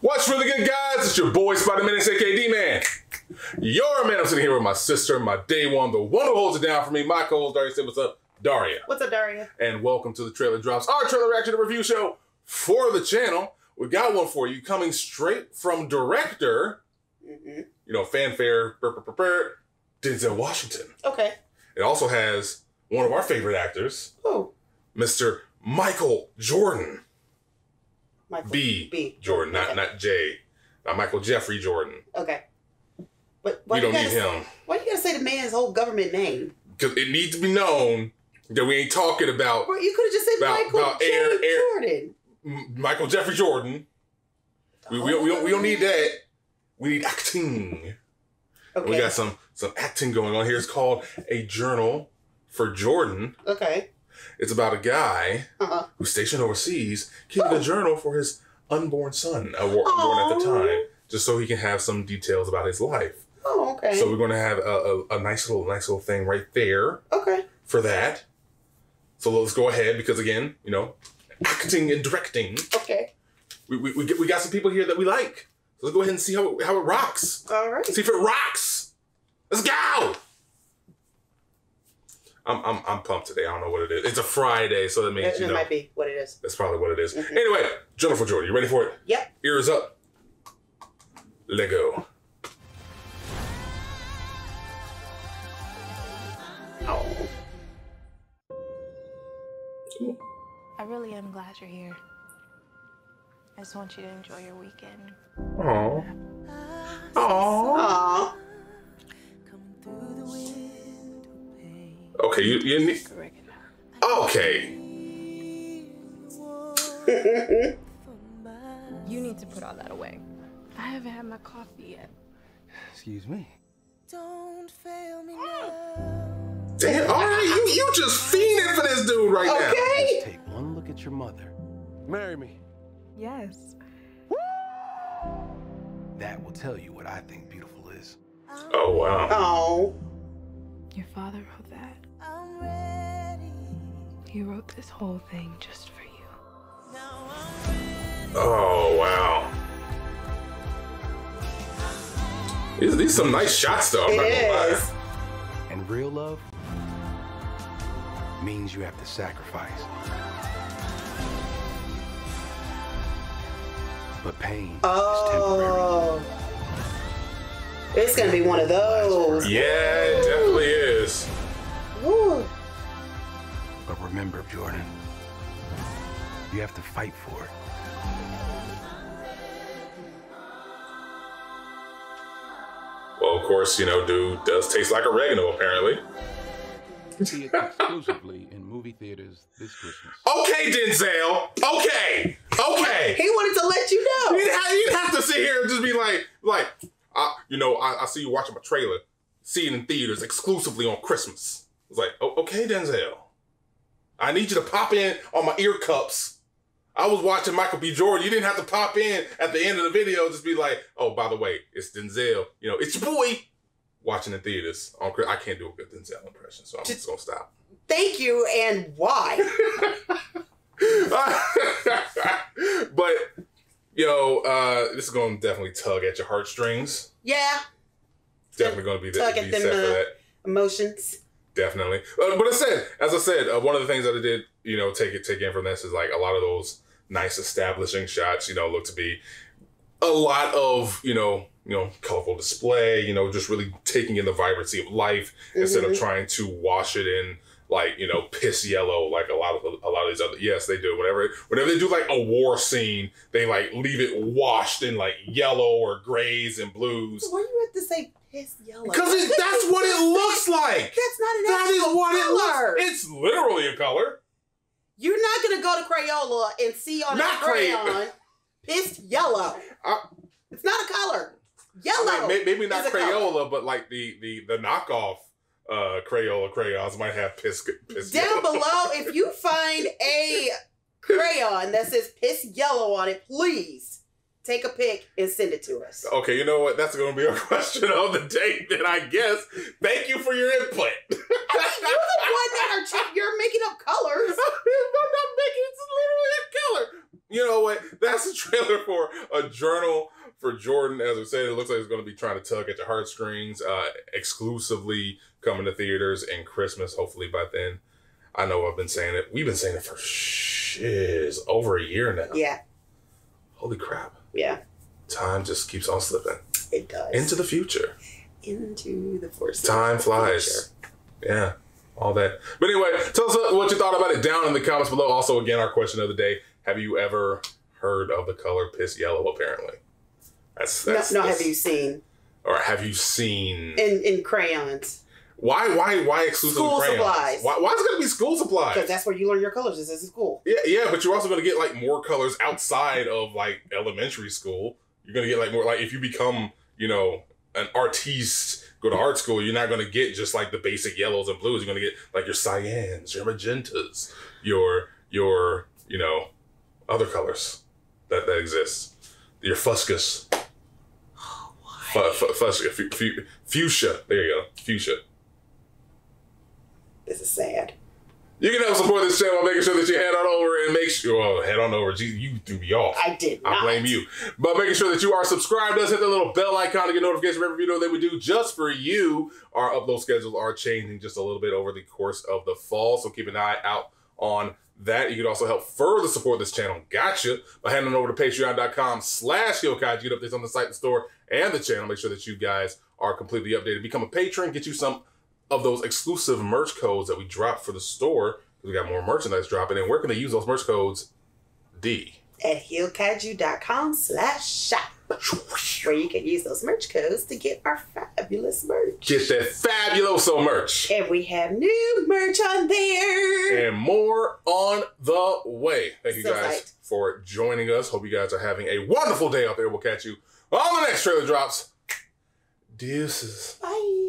What's really good, guys? It's your boy Spider Man, AKD Man. Your man. I'm sitting here with my sister, my day one, the one who holds it down for me. My co-host Daria said, "What's up, Daria?" What's up, Daria? And welcome to the Trailer Drops, our trailer reaction and review show for the channel. We got one for you, coming straight from director, Mm-hmm. you know, fanfare, brr, brr, brr, Denzel Washington. Okay. It also has one of our favorite actors, Oh, Mr. Michael Jordan. Michael. B. B. Jordan, not Okay. not J. Not Michael Jeffrey Jordan. Okay. But why we don't you need gotta say- him. Why you gotta say the man's whole government name? Because it needs to be known that we ain't talking about Well, you could have just said About- Michael about Air- Air- Jordan. Michael Jeffrey Jordan. We, we, we, don't, we don't need that. We need acting. Okay. We got some some acting going on here. It's called A Journal for Jordan. Okay. It's about a guy Uh-huh. who's stationed overseas, keeping Oh. a journal for his unborn son, uh, born at the time, just so he can have some details about his life. Oh, okay. So we're going to have a, a, a nice little nice little thing right there okay. for that. So let's go ahead because again, you know, acting and directing. Okay. We, we, we, get, we got some people here that we like. So let's go ahead and see how it, how it rocks. All right. See if it rocks. Let's go. I'm, I'm, I'm pumped today. I don't know what it is. It's a Friday, so that means, It, you it know, might be what it is. that's probably what it is. Mhm. Anyway, Jennifer Jordan, you ready for it? Yep. Ears up. Lego. Oh. I really am glad you're here. I just want you to enjoy your weekend. Aww. Aww. Aw. Okay, you, you need. Okay. You need to put all that away. I haven't had my coffee yet. Excuse me. Don't fail me now. Damn. All right, you you just fiending for this dude right now. okay. Just take one look at your mother. Marry me. Yes. That will tell you what I think beautiful is. Oh wow. Oh. Your father wrote that. I'm ready. He wrote this whole thing just for you. Now I'm ready. Oh wow. These, these some nice shots though. I'm not gonna lie. And real love means you have to sacrifice. But pain is temporary. Oh. It's gonna be one of those. Yeah, remember, Jordan, you have to fight for it. Well, of course, you know, dude does taste like oregano apparently. See it exclusively in movie theaters this Christmas. Okay, Denzel. Okay. Okay. He wanted to let you know. You have, you have to sit here and just be like, like, I, you know, I, I see you watching my trailer, see it in theaters exclusively on Christmas. It's like, oh, okay, Denzel. I need you to pop in on my ear cups. I was watching Michael B. Jordan. You didn't have to pop in at the end of the video, just be like, oh, by the way, it's Denzel. You know, it's your boy watching the theaters. On, I can't do a good Denzel impression, so I'm just gonna stop. Thank you, and why? but yo, uh, this is gonna definitely tug at your heartstrings. Yeah, Definitely gonna be, the, Tug be them, uh, that. emotions. Definitely. Uh, but I said, as I said, uh, one of the things that I did, you know, take it take in from this is like a lot of those nice establishing shots. You know, look to be a lot of you know, you know, colorful display. You know, just really taking in the vibrancy of life instead of Mhm. trying to wash it in like you know piss yellow like a lot of a lot of these other yes they do whenever whenever they do like a war scene they like leave it washed in like yellow or grays and blues Why you have to say piss yellow? because that's what it looks like That's not an that is actual what it color. looks it's literally a color You're not gonna go to Crayola and see on Not a crayon Cray- pissed yellow. Uh, it's not a color. I Yellow. mean, maybe not is a color. Crayola, but like the the the knockoff uh Crayola crayons might have piss piss Down yellow. below, if you find a crayon that says piss yellow on it, please take a pic and send it to us. Okay, you know what? That's going to be a question of the day. Then I guess. Thank you for your input. I mean, you're the one that are you're making up colors. I'm not making it's literally a color. You know what? That's the trailer for a journal for Jordan. As I said, it looks like it's going to be trying to tug at your heartstrings. Uh, exclusively coming to theaters in Christmas. Hopefully by then. I know I've been saying it. We've been saying it for shiz over a year now. Yeah, Holy crap! Yeah, Time just keeps on slipping it does. into the future. into the force. Time flies. Yeah, all that. But anyway, tell us what you thought about it down in the comments below. Also, again, our question of the day: Have you ever heard of the color piss yellow? Apparently, that's No, that's. no. that's- Have you seen or have you seen? in in crayons? Why why why exclusively School crayons? supplies. Why why is it gonna be school supplies? Because that's where you learn your colors. This is school. Yeah, yeah, but you're also gonna get like more colors outside of like elementary school. You're gonna get like more like if you become, you know, an artiste, go to art school, you're not gonna get just like the basic yellows and blues. You're gonna get like your cyans, your magentas, your your, you know, other colors that, that exist. Your fuscus. Fu- fu- Fuchsia, fu- fu- fuchsia. There you go. Fuchsia. This is sad. You can help support this channel by making sure that you head on over and make sure, well, head on over. Gee, you threw me off. I did I blame you. But making sure that you are subscribed does hit the little bell icon to get notifications for every video that we do just for you. Our upload schedules are changing just a little bit over the course of the fall, so keep an eye out on that. You can also help further support this channel. Gotcha. By heading on over to patreon.com slash yokai. Get updates on the site, the store, and the channel. Make sure that you guys are completely updated. Become a patron. Get you some of those exclusive merch codes that we drop for the store. We got more merchandise dropping. And where can they use those merch codes? D. At heelkaiju.com slash shop. Where you can use those merch codes to get our fabulous merch. Get that fabuloso merch. And we have new merch on there. And more on the way. Thank you So guys for joining us. Hope you guys are having a wonderful day out there. We'll catch you on the next trailer drops. Deuces. Bye.